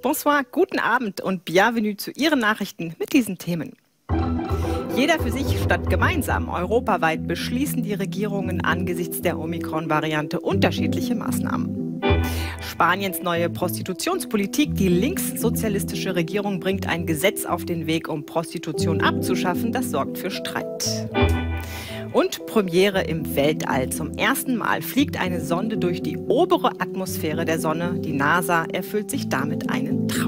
Bonsoir, guten Abend und bienvenue zu Ihren Nachrichten mit diesen Themen. Jeder für sich statt gemeinsam. Europaweit beschließen die Regierungen angesichts der Omikron-Variante unterschiedliche Maßnahmen. Spaniens neue Prostitutionspolitik. Die linkssozialistische Regierung bringt ein Gesetz auf den Weg, um Prostitution abzuschaffen. Das sorgt für Streit. Und Premiere im Weltall. Zum ersten Mal fliegt eine Sonde durch die obere Atmosphäre der Sonne. Die NASA erfüllt sich damit einen Traum.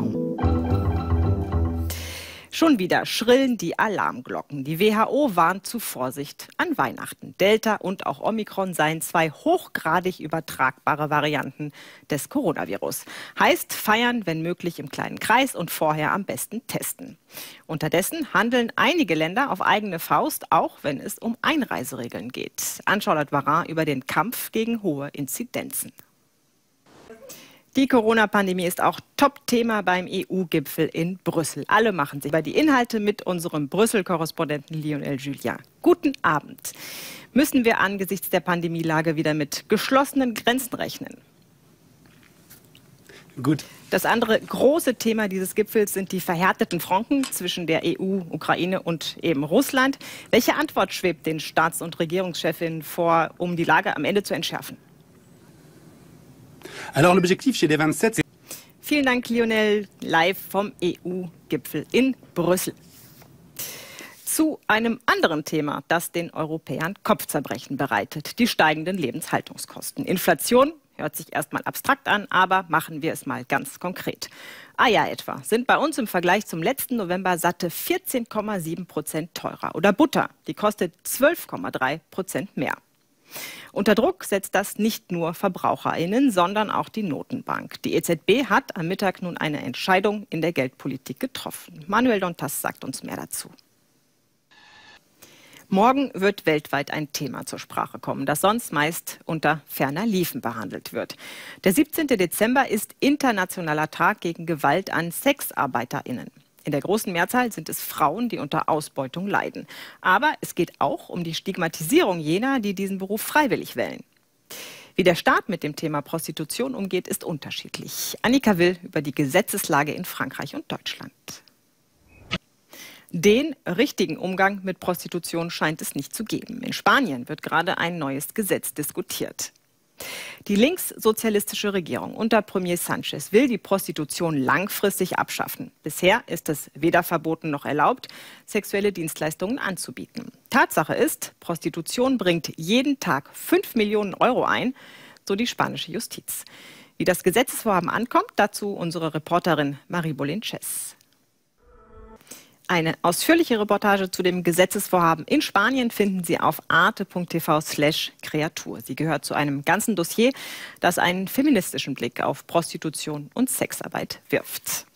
Schon wieder schrillen die Alarmglocken. Die WHO warnt zu Vorsicht an Weihnachten. Delta und auch Omikron seien zwei hochgradig übertragbare Varianten des Coronavirus. Heißt feiern, wenn möglich im kleinen Kreis und vorher am besten testen. Unterdessen handeln einige Länder auf eigene Faust, auch wenn es um Einreiseregeln geht. An Varin über den Kampf gegen hohe Inzidenzen. Die Corona-Pandemie ist auch Top-Thema beim EU-Gipfel in Brüssel. Alle machen sich über die Inhalte mit unserem Brüssel-Korrespondenten Lionel Julien. Guten Abend. Müssen wir angesichts der Pandemielage wieder mit geschlossenen Grenzen rechnen? Gut. Das andere große Thema dieses Gipfels sind die verhärteten Fronten zwischen der EU, Ukraine und eben Russland. Welche Antwort schwebt den Staats- und Regierungschefinnen vor, um die Lage am Ende zu entschärfen? Alors l'objectif chez les 27, c'est... Vielen Dank, Lionel, live vom EU-Gipfel in Brüssel. Zu einem anderen Thema, das den Europäern Kopfzerbrechen bereitet, die steigenden Lebenshaltungskosten. Inflation hört sich erstmal abstrakt an, aber machen wir es mal ganz konkret. Eier etwa sind bei uns im Vergleich zum letzten November satte 14,7 Prozent teurer. Oder Butter, die kostet 12,3 Prozent mehr. Unter Druck setzt das nicht nur VerbraucherInnen, sondern auch die Notenbank. Die EZB hat am Mittag nun eine Entscheidung in der Geldpolitik getroffen. Manuel Dontas sagt uns mehr dazu. Morgen wird weltweit ein Thema zur Sprache kommen, das sonst meist unter ferner Liefen behandelt wird. Der 17. Dezember ist Internationaler Tag gegen Gewalt an SexarbeiterInnen. In der großen Mehrzahl sind es Frauen, die unter Ausbeutung leiden. Aber es geht auch um die Stigmatisierung jener, die diesen Beruf freiwillig wählen. Wie der Staat mit dem Thema Prostitution umgeht, ist unterschiedlich. Annika Will über die Gesetzeslage in Frankreich und Deutschland. Den richtigen Umgang mit Prostitution scheint es nicht zu geben. In Spanien wird gerade ein neues Gesetz diskutiert. Die linkssozialistische Regierung unter Premier Sanchez will die Prostitution langfristig abschaffen. Bisher ist es weder verboten noch erlaubt, sexuelle Dienstleistungen anzubieten. Tatsache ist, Prostitution bringt jeden Tag 5 Millionen Euro ein, so die spanische Justiz. Wie das Gesetzesvorhaben ankommt, dazu unsere Reporterin Marie Bolinches. Eine ausführliche Reportage zu dem Gesetzesvorhaben in Spanien finden Sie auf arte.tv slash Kreatur. Sie gehört zu einem ganzen Dossier, das einen feministischen Blick auf Prostitution und Sexarbeit wirft.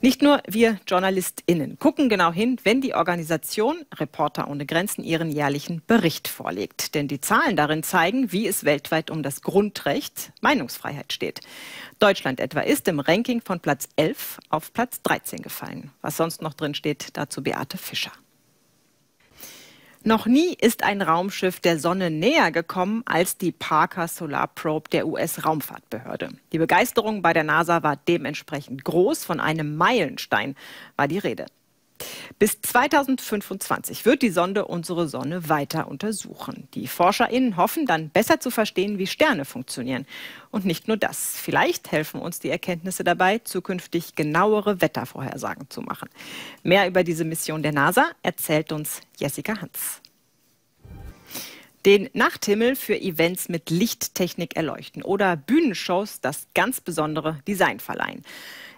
Nicht nur wir JournalistInnen gucken genau hin, wenn die Organisation Reporter ohne Grenzen ihren jährlichen Bericht vorlegt. Denn die Zahlen darin zeigen, wie es weltweit um das Grundrecht Meinungsfreiheit steht. Deutschland etwa ist im Ranking von Platz 11 auf Platz 13 gefallen. Was sonst noch drin steht, dazu Beate Fischer. Noch nie ist ein Raumschiff der Sonne näher gekommen als die Parker Solar Probe der US-Raumfahrtbehörde. Die Begeisterung bei der NASA war dementsprechend groß. Von einem Meilenstein war die Rede. Bis 2025 wird die Sonde unsere Sonne weiter untersuchen. Die ForscherInnen hoffen dann besser zu verstehen, wie Sterne funktionieren. Und nicht nur das. Vielleicht helfen uns die Erkenntnisse dabei, zukünftig genauere Wettervorhersagen zu machen. Mehr über diese Mission der NASA erzählt uns Jessica Hans den Nachthimmel für Events mit Lichttechnik erleuchten oder Bühnenshows das ganz besondere Design verleihen.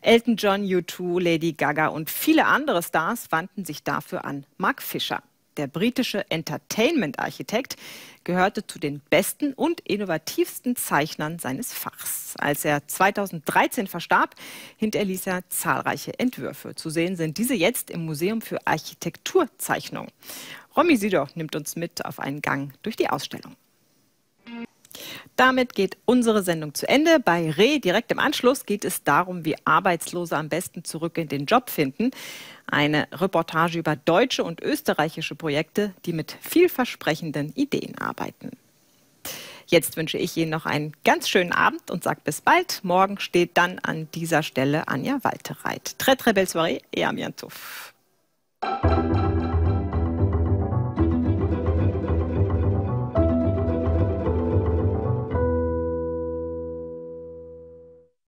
Elton John, U2, Lady Gaga und viele andere Stars wandten sich dafür an Mark Fisher. Der britische Entertainment-Architekt gehörte zu den besten und innovativsten Zeichnern seines Fachs. Als er 2013 verstarb, hinterließ er zahlreiche Entwürfe. Zu sehen sind diese jetzt im Museum für Architekturzeichnung. Romy Sidor nimmt uns mit auf einen Gang durch die Ausstellung. Damit geht unsere Sendung zu Ende. Bei Re direkt im Anschluss geht es darum, wie Arbeitslose am besten zurück in den Job finden. Eine Reportage über deutsche und österreichische Projekte, die mit vielversprechenden Ideen arbeiten. Jetzt wünsche ich Ihnen noch einen ganz schönen Abend und sage bis bald. Morgen steht dann an dieser Stelle Anja Waltereit. Très très belle soirée et à bientôt.